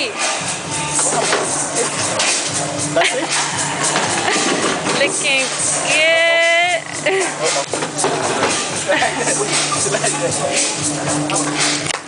Sweet. That's it? Looking Yeah.